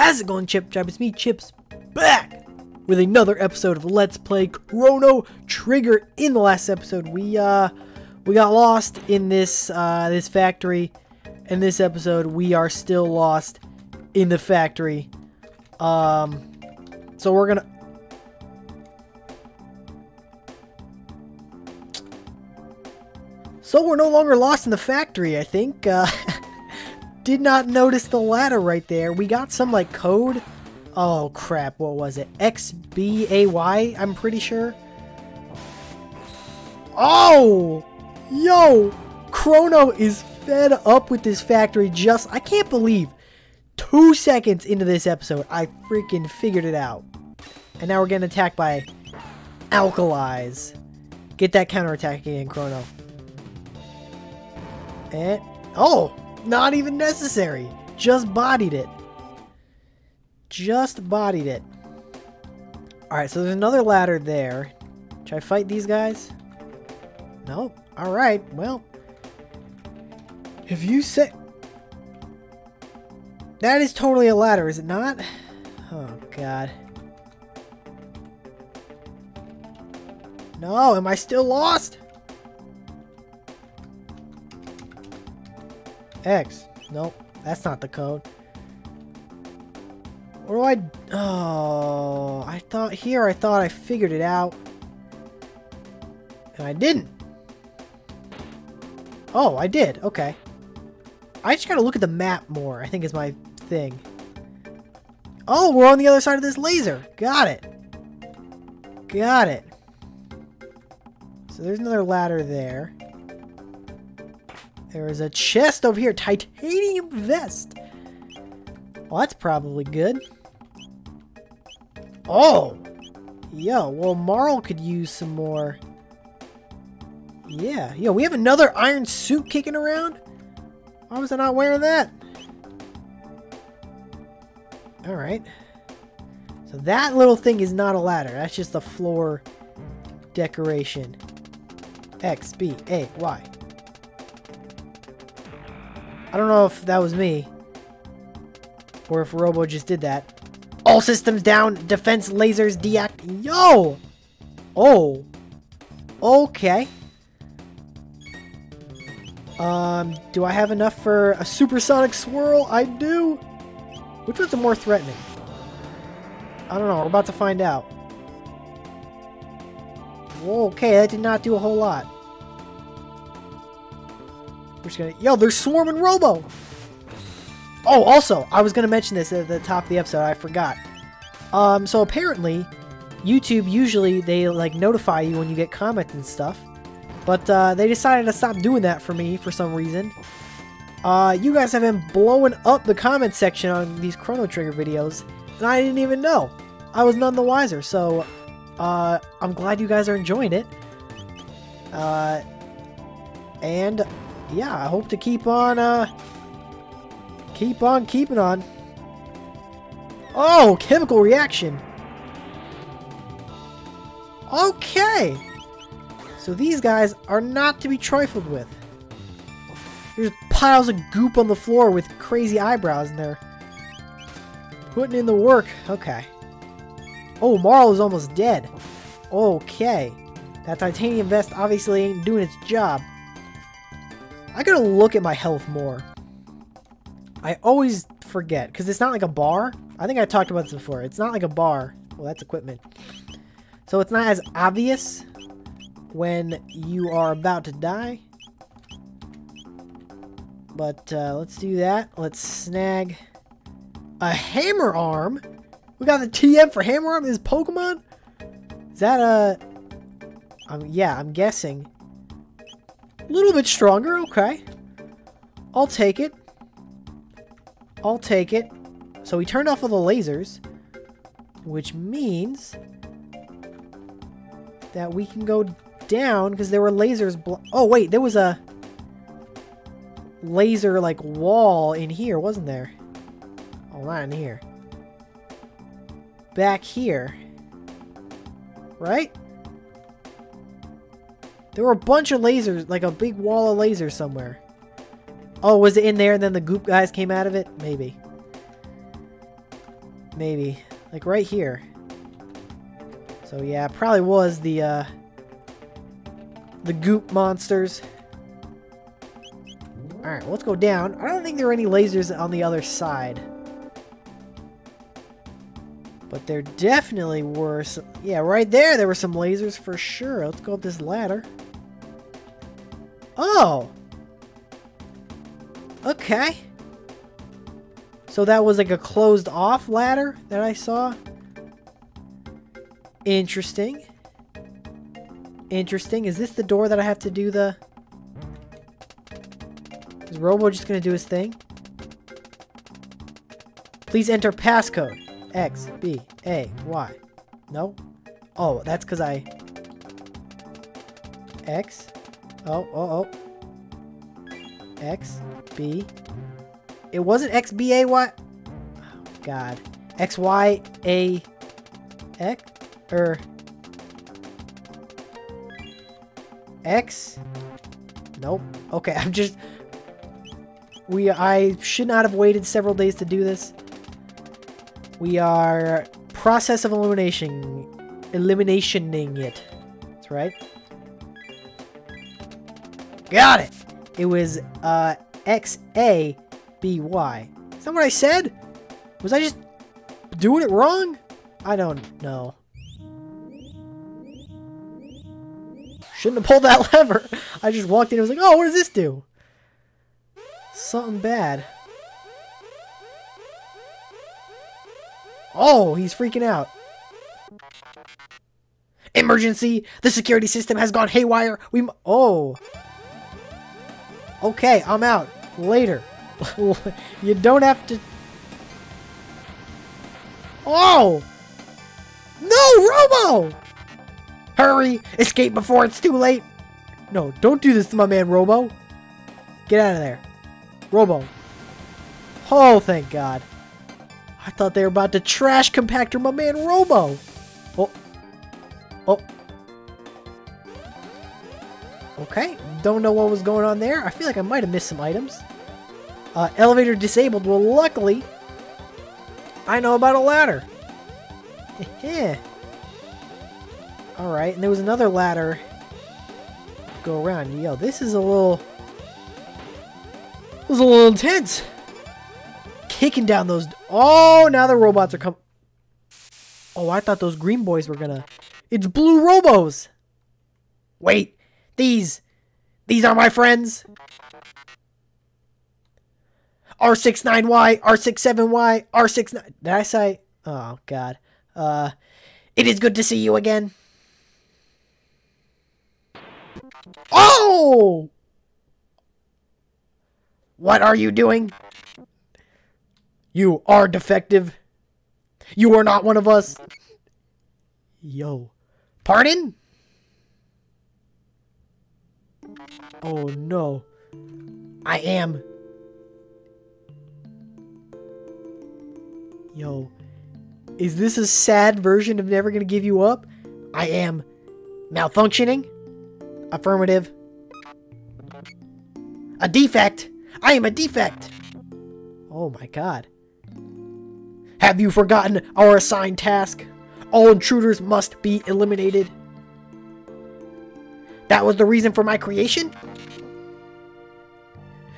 How's it going, Chip Tribe? It's me, Chips, back with another episode of Let's Play Chrono Trigger. In the last episode, we uh we got lost in this uh this factory. In this episode, we are still lost in the factory. Um, so we're gonna. So we're no longer lost in the factory, I think. Uh, did not notice the ladder right there. We got some, like, code. Oh, crap. What was it? XBAY, I'm pretty sure. Oh! Yo! Chrono is fed up with this factory just... I can't believe two seconds into this episode, I freaking figured it out. And now we're getting attacked by Alkalies. Get that counterattack again, Chrono. And... Oh! Not even necessary. Just bodied it. Just bodied it. Alright, so there's another ladder there. Should I fight these guys? Nope. Alright, well. If you say... That is totally a ladder, is it not? Oh, God. No, am I still lost? X. Nope, that's not the code. What do I... Oh, I thought here, I thought I figured it out. And I didn't. Oh, I did. Okay. I just gotta look at the map more, I think is my thing. Oh, we're on the other side of this laser. Got it. Got it. So there's another ladder there. There is a chest over here. Titanium vest. Well, that's probably good. Oh! Yo, well, Marle could use some more. Yeah. Yo, we have another iron suit kicking around? Why was I not wearing that? Alright. So that little thing is not a ladder. That's just a floor decoration. X, B, A, Y. I don't know if that was me. Or if Robo just did that. All systems down. Defense lasers deact. Yo! Oh. Okay. Um, do I have enough for a supersonic swirl? I do. Which one's more threatening? I don't know. We're about to find out. Okay, that did not do a whole lot. Just gonna... Yo, they're swarming Robo! Oh, also, I was gonna mention this at the top of the episode. I forgot. Um, so apparently, YouTube usually, they, like, notify you when you get comments and stuff. But, uh, they decided to stop doing that for me for some reason. Uh, you guys have been blowing up the comment section on these Chrono Trigger videos, and I didn't even know. I was none the wiser, so, uh, I'm glad you guys are enjoying it. Uh, and yeah, I hope to keep on, uh, keep on keeping on. Oh, chemical reaction. Okay. So these guys are not to be trifled with. There's piles of goop on the floor with crazy eyebrows in there. Putting in the work. Okay. Oh, Marle is almost dead. Okay. That titanium vest obviously ain't doing its job. I gotta look at my health more. I always forget, because it's not like a bar. I think I talked about this before. It's not like a bar. Well, that's equipment. So it's not as obvious when you are about to die. But uh, let's do that. Let's snag a hammer arm. We got the TM for hammer arm. Is Pokemon? Is that a... Um, yeah, I'm guessing. A little bit stronger, okay. I'll take it. I'll take it. So we turned off all the lasers, which means that we can go down because there were lasers. oh, wait, there was a laser like wall in here, wasn't there? Oh, not in here. Back here. Right? There were a bunch of lasers, like a big wall of lasers somewhere. Oh, was it in there and then the goop guys came out of it? Maybe. maybe. Like right here. So yeah, probably was the, uh... The goop monsters. Alright, let's go down. I don't think there are any lasers on the other side. But there definitely were some... Yeah, right there, there were some lasers for sure. Let's go up this ladder. Oh! Okay. So that was like a closed off ladder that I saw. Interesting. Interesting. Is this the door that I have to do the... Is Robo just gonna do his thing? Please enter passcode. X, B, A, Y. No? Oh, that's because I... X. Oh, oh, oh. X, B. It wasn't X, B, A, Y. Oh, God. X, Y, A, X? Or... X? Nope. Okay, I'm just... We, I should not have waited several days to do this. We are process of elimination, eliminationing it. That's right. Got it. It was uh, X A B Y. Is that what I said? Was I just doing it wrong? I don't know. Shouldn't have pulled that lever. I just walked in and was like, oh, what does this do? Something bad. Oh, he's freaking out. Emergency! The security system has gone haywire! We m- Oh! Okay, I'm out. Later. you don't have to... Oh! No, Robo! Hurry! Escape before it's too late! No, don't do this to my man, Robo. Get out of there. Robo. Oh, thank God. I thought they were about to trash compactor my man Robo. Oh. Oh. Okay. Don't know what was going on there. I feel like I might have missed some items. Uh, elevator disabled. Well, luckily, I know about a ladder. Alright, and there was another ladder. Go around. Yo, this is a little... This is a little intense kicking down those... Oh, now the robots are coming. Oh, I thought those green boys were gonna... It's blue robos! Wait, these... These are my friends! R69Y, R67Y, R69... Did I say... Oh, God. Uh, it is good to see you again. Oh! What are you doing? You are defective. You are not one of us. Yo. Pardon? Oh no. I am. Yo. Is this a sad version of Never Gonna Give You Up? I am. Malfunctioning? Affirmative. A defect! I am a defect! Oh my god. Have you forgotten our assigned task? All intruders must be eliminated. That was the reason for my creation?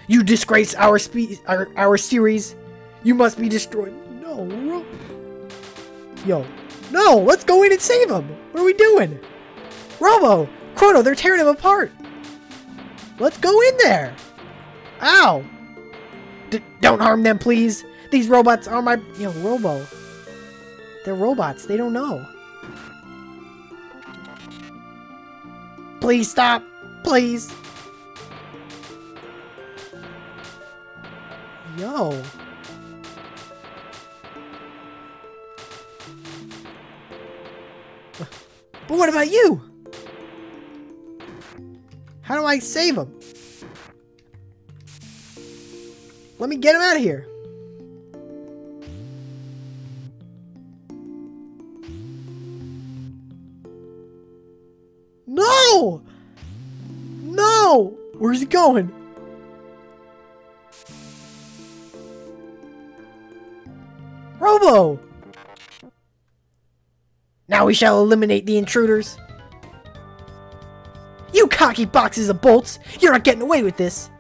You disgrace our spe our, our series. You must be destroyed. No. Yo. No, let's go in and save him. What are we doing? Robo, Chrono, they're tearing him apart. Let's go in there. Ow. D don't harm them, please. These robots are my... Yo, Robo. They're robots. They don't know. Please stop. Please. Yo. But what about you? How do I save him? Let me get him out of here. No! Where's he going? Robo! Now we shall eliminate the intruders. You cocky boxes of bolts! You're not getting away with this!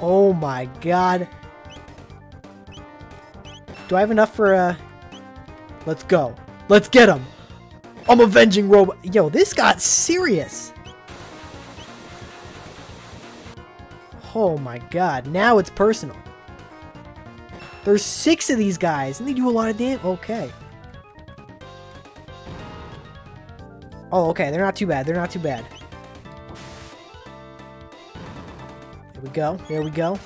Oh my god. Do I have enough for, uh... Let's go. Let's get him! I'm avenging Robo- Yo, this got serious! Oh my god, now it's personal. There's six of these guys, and they do a lot of damage. Okay. Oh, okay, they're not too bad. They're not too bad. There we go. There we go.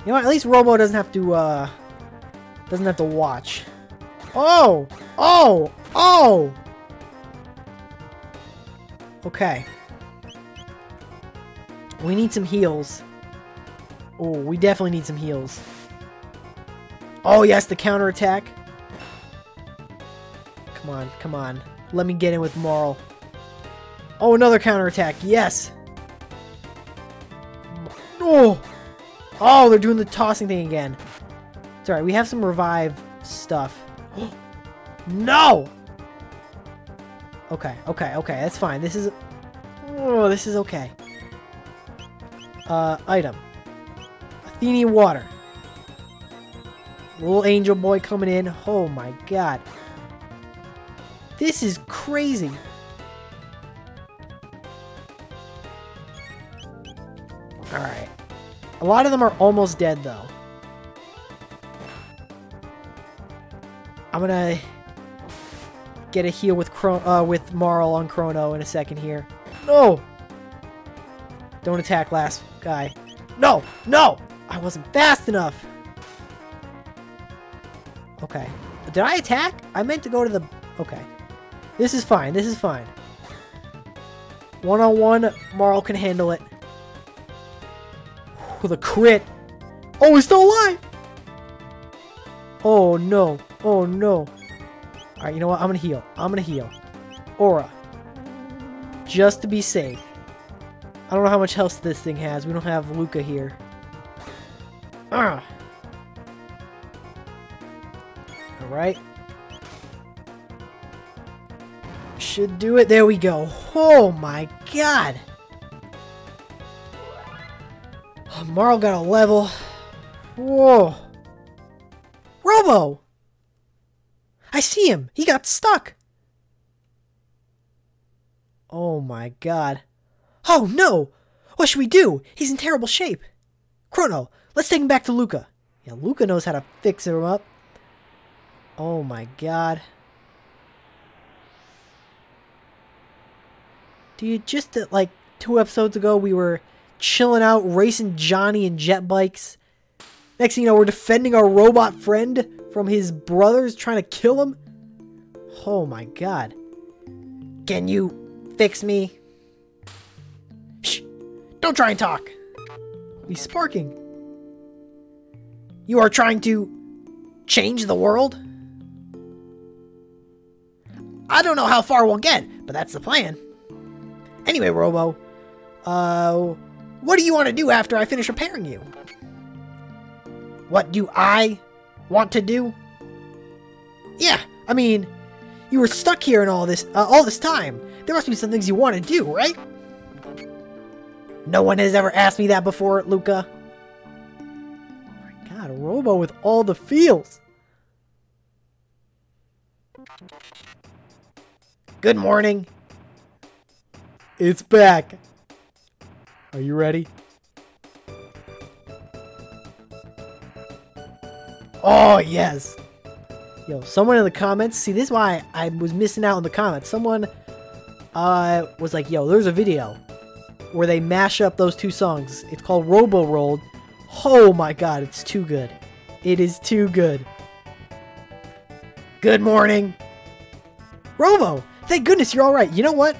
You know what? At least Robo doesn't have to, uh... Doesn't have to watch. Oh! Oh! Oh! Okay. We need some heals. Oh, we definitely need some heals. Oh, yes, the counterattack. Come on, come on. Let me get in with Marle. Oh, another counterattack. Yes. Oh. Oh, they're doing the tossing thing again. It's alright. We have some revive stuff. no! Okay, okay, okay. That's fine. This is... Oh, this is okay. Uh, item. Athenian water. Little angel boy coming in. Oh my god. This is crazy. Alright. A lot of them are almost dead, though. I'm gonna get a heal with Chron uh, with Marle on Chrono in a second here. No! Don't attack last guy. No! No! I wasn't fast enough! Okay. Did I attack? I meant to go to the... Okay. This is fine. This is fine. One-on-one, -on -one, Marle can handle it. With a crit. Oh, he's still alive! Oh, no. Oh, no. Alright, you know what? I'm gonna heal. I'm gonna heal. Aura. Just to be safe. I don't know how much health this thing has. We don't have Lucca here. Ah. Alright. Should do it. There we go. Oh my god. Marle got a level. Whoa. Robo! I see him. He got stuck. Oh my god. Oh no! What should we do? He's in terrible shape. Chrono, let's take him back to Lucca. Yeah, Lucca knows how to fix him up. Oh my god. Dude, just uh, like two episodes ago, we were chilling out, racing Johnny and jet bikes. Next thing you know, we're defending our robot friend from his brothers trying to kill him. Oh my god. Can you fix me? Shh! Don't try and talk! He's sparking. You are trying to change the world? I don't know how far we'll get, but that's the plan. Anyway, Robo, uh, what do you want to do after I finish repairing you? What do I want to do? Yeah, I mean, you were stuck here in all this, uh, all this time. There must be some things you want to do, right? No one has ever asked me that before, Lucca. Oh my god, Robo with all the feels. Good morning. It's back. Are you ready? Oh, yes. Yo, someone in the comments, see, this is why I was missing out in the comments. Someone uh, was like, yo, there's a video where they mash up those two songs. It's called Robo Rolled. Oh my god, it's too good. It is too good. Good morning. Robo, thank goodness you're alright. You know what?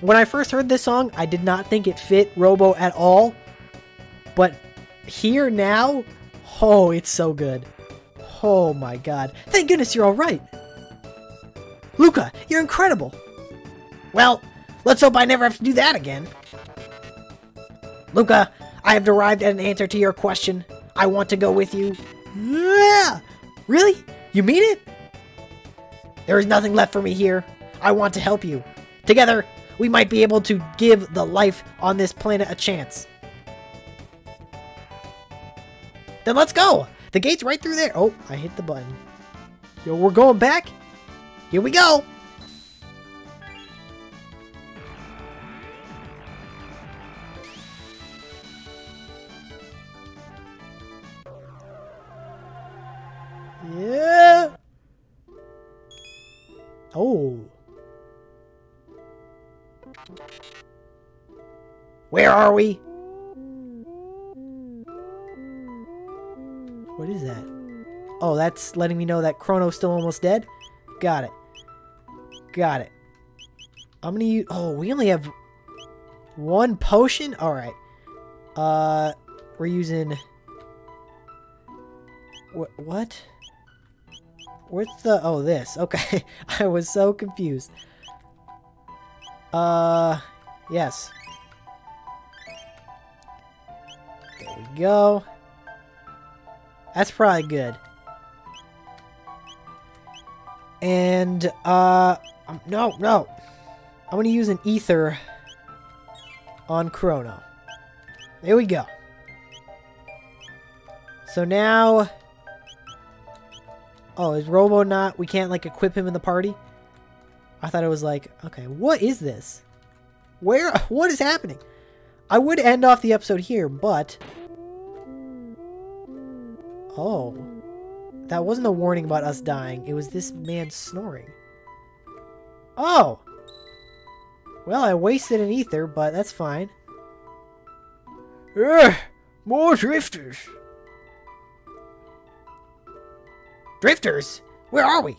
When I first heard this song, I did not think it fit Robo at all. But here now, oh, it's so good. Oh my god. Thank goodness you're alright. Lucca, you're incredible. Well, let's hope I never have to do that again. Lucca, I have arrived at an answer to your question. I want to go with you. Yeah! Really? You mean it? There is nothing left for me here. I want to help you. Together, we might be able to give the life on this planet a chance. Then let's go! The gate's right through there. Oh, I hit the button. Yo, we're going back. Here we go. Yeah. Oh. Where are we? What is that? Oh, that's letting me know that Chrono's still almost dead? Got it. Got it. I'm gonna use... Oh, we only have one potion? Alright. Uh, we're using... What? What? Where's the... Oh, this. Okay. I was so confused. Uh, yes. There we go. That's probably good. And, uh, um, no, no. I'm going to use an ether on Chrono. There we go. So now... Oh, is Robo not... We can't, like, equip him in the party? I thought it was like, okay, what is this? Where... What is happening? I would end off the episode here, but... Oh. That wasn't a warning about us dying. It was this man snoring. Oh! Well, I wasted an ether, but that's fine. Ugh! More drifters! Drifters? Where are we?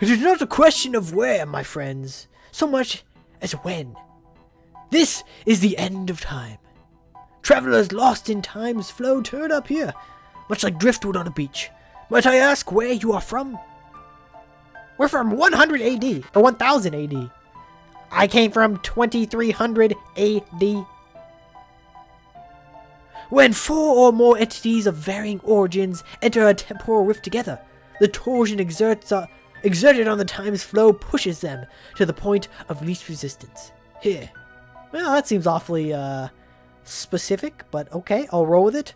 It is not a question of where, my friends, so much as when. This is the end of time. Travelers lost in time's flow turn up here, much like driftwood on a beach. Might I ask where you are from? We're from 100 AD, or 1000 AD. I came from 2300 AD. When four or more entities of varying origins enter a temporal rift together, the torsion exerts uh, exerted on the time's flow pushes them to the point of least resistance. Here. Well, that seems awfully uh, specific, but okay, I'll roll with it.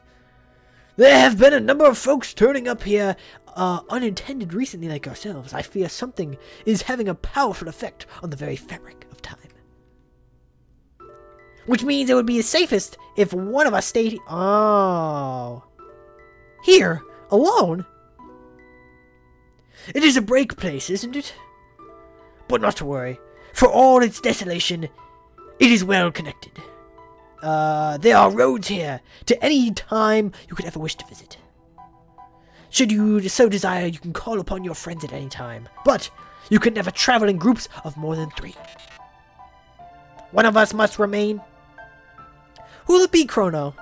There have been a number of folks turning up here uh, unintended recently like ourselves. I fear something is having a powerful effect on the very fabric of time. Which means it would be the safest if one of us stayed... Oh. Here? Alone? It is a break place, isn't it? But not to worry. For all its desolation, it is well connected. Uh, there are roads here to any time you could ever wish to visit. Should you so desire, you can call upon your friends at any time, but you can never travel in groups of more than three. One of us must remain. Who'll it be, Chrono?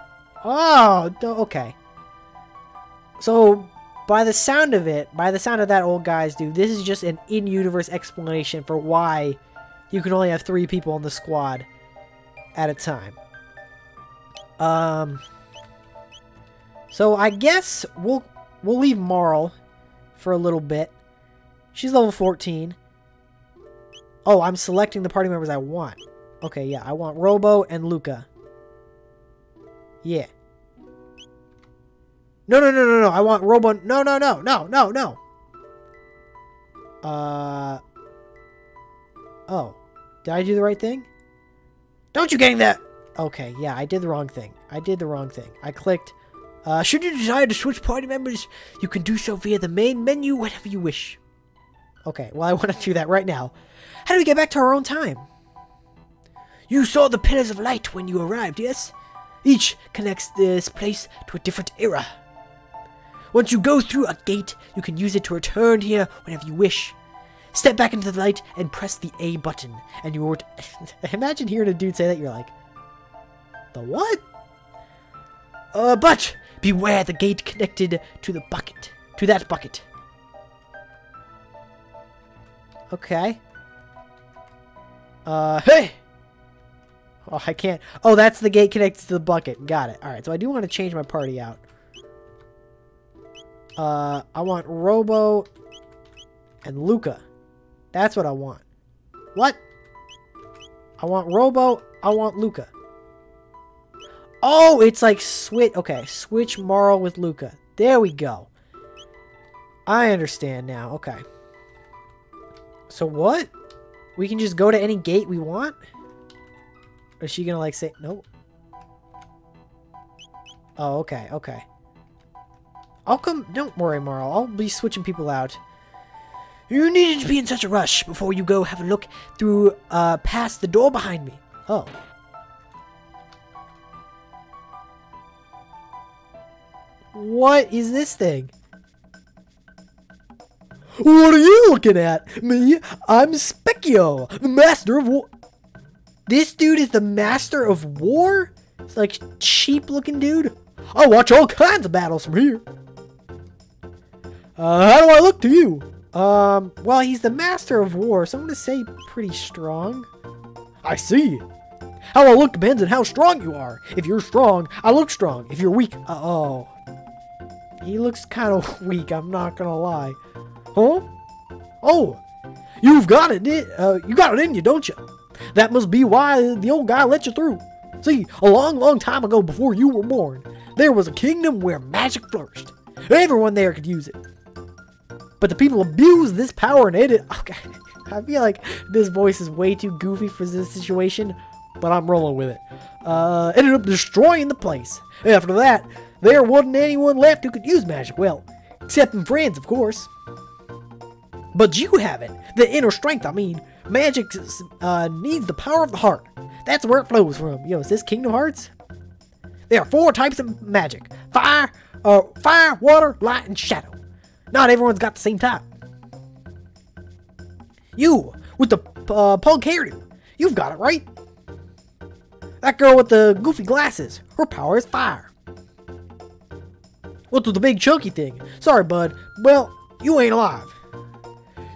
Oh, okay. So, by the sound of it, by the sound of that old guy's dude, this is just an in-universe explanation for why you can only have three people in the squad at a time. Um, so I guess we'll we'll leave Marle for a little bit. She's level 14. Oh, I'm selecting the party members I want. Okay, yeah, I want Robo and Lucca. Yeah. No, no, no, no, no. I want Robo. No, no, no, no, no, no. Uh. Oh. Did I do the right thing? Don't you getting that? Okay, yeah, I did the wrong thing. I did the wrong thing. I clicked, uh, should you desire to switch party members, you can do so via the main menu whenever you wish. Okay, well, I want to do that right now. How do we get back to our own time? You saw the pillars of light when you arrived, yes? Each connects this place to a different era. Once you go through a gate, you can use it to return here whenever you wish. Step back into the light and press the A button, and you would imagine hearing a dude say that. You're like, the what? Uh, but beware the gate connected to the bucket. To that bucket. Okay. Uh, hey! Oh, I can't. Oh, that's the gate connected to the bucket. Got it. Alright, so I do want to change my party out. Uh, I want Robo and Lucca. That's what I want. What? I want Robo. I want Lucca. Oh, it's like switch. Okay, switch Marle with Lucca. There we go. I understand now. Okay. So what? We can just go to any gate we want? Is she gonna like say no? Oh, okay, okay. I'll come. Don't worry, Marle. I'll be switching people out. You needed to be in such a rush before you go have a look through, uh, past the door behind me. Oh. What is this thing? What are you looking at? Me? I'm Spekkio, the master of war. This dude is the master of war? It's like cheap looking dude. I watch all kinds of battles from here. Uh, how do I look to you? Um, well, he's the master of war, so I'm gonna say pretty strong. I see. How I look depends on how strong you are. If you're strong, I look strong. If you're weak, uh oh. He looks kind of weak, I'm not gonna lie. Huh? Oh, you've got it, uh, you got it in you, don't you? That must be why the old guy let you through. See, a long, long time ago before you were born, there was a kingdom where magic flourished. Everyone there could use it. But the people abused this power and it. Okay, I feel like this voice is way too goofy for this situation, but I'm rolling with it. Uh, ended up destroying the place. After that, there wasn't anyone left who could use magic. Well, except in friends, of course. But you have it. The inner strength, I mean. Magic uh, needs the power of the heart. That's where it flows from. Yo, is this Kingdom Hearts? There are four types of magic. Fire, uh, fire, water, light, and shadow. Not everyone's got the same type. You, with the uh, pug hairdo, you've got it right. That girl with the goofy glasses, her power is fire. What's with the big chunky thing? Sorry, bud. Well, you ain't alive.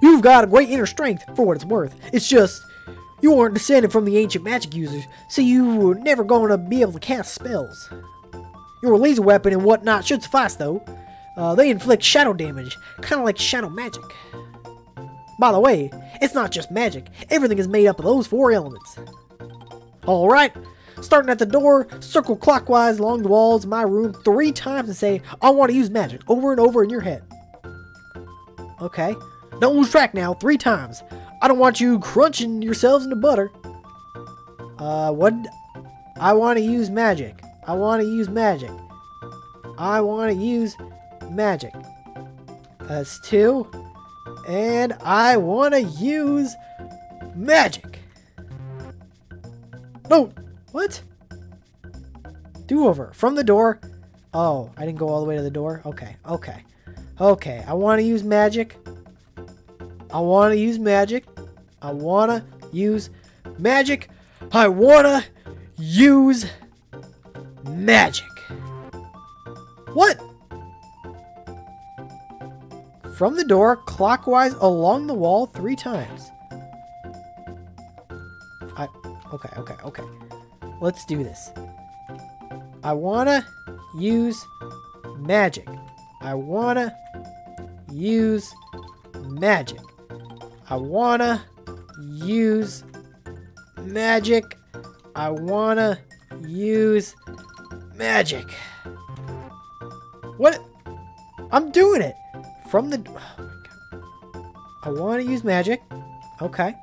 You've got a great inner strength for what it's worth. It's just, you weren't descended from the ancient magic users, so you were never going to be able to cast spells. Your laser weapon and whatnot should suffice, though. Uh, they inflict shadow damage, kind of like shadow magic. By the way, it's not just magic. Everything is made up of those four elements. Alright, starting at the door, circle clockwise along the walls of my room three times and say, I want to use magic, over and over in your head. Okay. Don't lose track now, three times. I don't want you crunching yourselves into butter. Uh, what? I want to use magic. I want to use magic. I want to use magic. That's two. And I want to use magic. No, what? Do over. From the door. Oh, I didn't go all the way to the door? Okay, okay. Okay, I want to use magic. I want to use magic. I want to use magic. I want to use magic. What? from the door clockwise along the wall three times. I, okay, okay, okay. Let's do this. I wanna use magic. I wanna use magic. I wanna use magic. I wanna use magic. What? I'm doing it from the... Oh I want to use magic. Okay.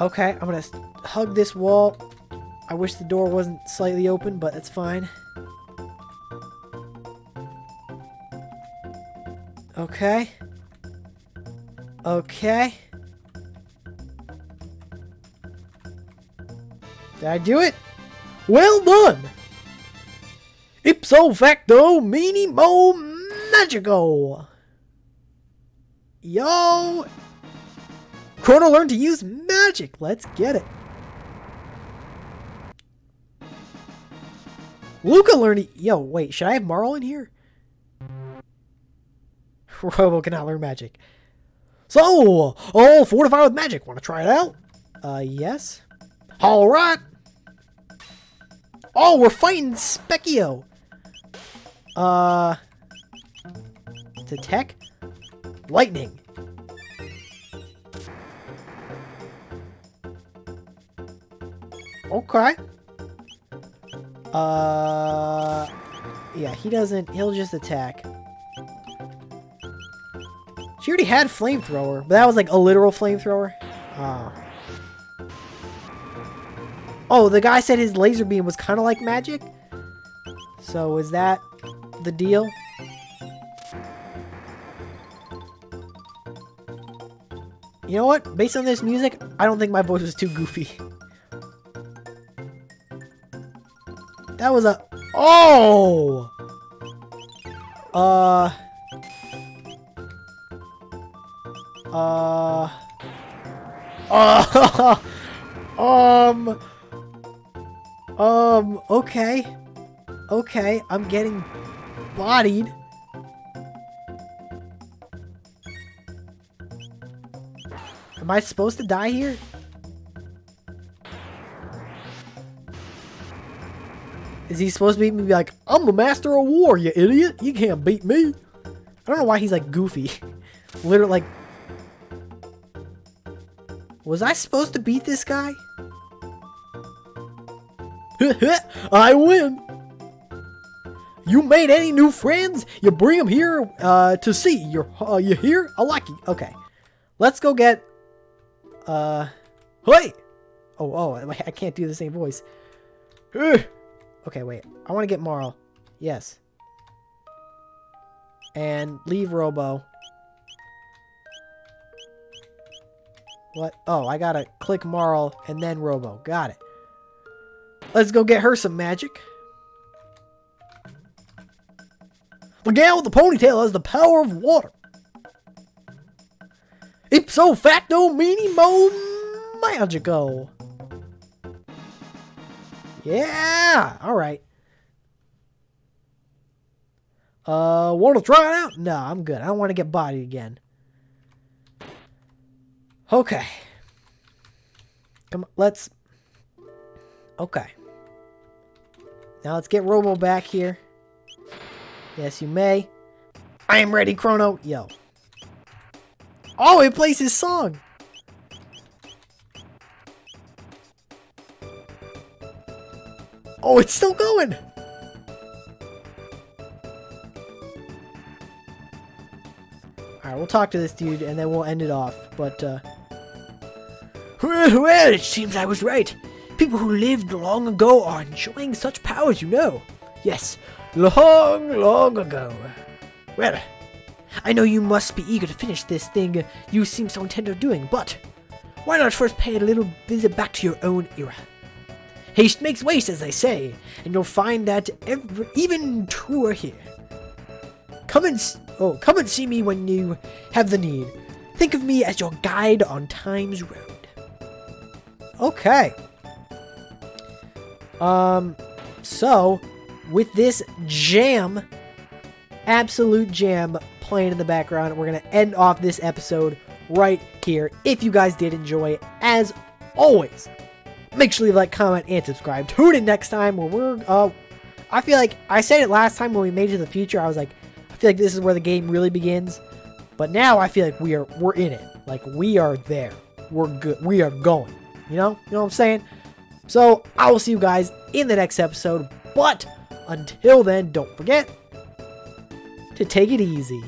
Okay, I'm to hug this wall. I wish the door wasn't slightly open, but it's fine. Okay. Okay. Did I do it? Well done! Ipso facto minimo magical! Yo! Chrono learned to use magic! Let's get it! Lucca learning. Yo, wait, should I have Marle in here? Robo cannot learn magic. So, all fortified with magic. Want to try it out? Uh, yes. Alright! Oh, we're fighting Spekkio! Uh, to tech. Lightning. Okay. Uh, yeah, he doesn't, he'll just attack. She already had flamethrower, but that was like a literal flamethrower. Oh. Oh, the guy said his laser beam was kind of like magic? So is that the deal? You know what? Based on this music, I don't think my voice was too goofy. That was a... Oh! Uh... Uh... Uh... um... Um, okay. Okay, I'm getting bodied. Am I supposed to die here? Is he supposed to beat me be like, I'm the master of war, you idiot. You can't beat me. I don't know why he's like goofy. Literally like... Was I supposed to beat this guy? I win! You made any new friends? You bring them here uh, to see. You're uh, you here? I like you. Okay. Let's go get... Uh... Hey! Oh, oh, I can't do the same voice. Okay, wait. I want to get Marle. Yes. And leave Robo. What? Oh, I gotta click Marle and then Robo. Got it. Let's go get her some magic. The gal with the ponytail has the power of water. Ipso facto minimo magico. Yeah! Alright. Uh, want to try it out? No, I'm good. I don't want to get bodied again. Okay. Come on, let's... Okay. Now let's get Robo back here. Yes, you may. I am ready, Chrono. Yo. Oh, it plays his song. Oh, it's still going. Alright, we'll talk to this dude and then we'll end it off. But, uh... Well, it seems I was right. People who lived long ago are enjoying such powers, you know. Yes, long, long ago. Well, I know you must be eager to finish this thing you seem so intent on doing, but why not first pay a little visit back to your own era? Haste makes waste, as they say, and you'll find that every, even truer here. Come and oh, come and see me when you have the need. Think of me as your guide on time's road. Okay. Um, so with this jam, absolute jam playing in the background, we're gonna end off this episode right here. If you guys did enjoy, as always, Make sure you like, comment, and subscribe. Tune in next time where we're, uh, I feel like, I said it last time when we made it to the future, I was like, I feel like this is where the game really begins. But now I feel like we are, we're in it. Like, we are there. We're good. We are going. You know? You know what I'm saying? So, I will see you guys in the next episode. But, until then, don't forget to take it easy.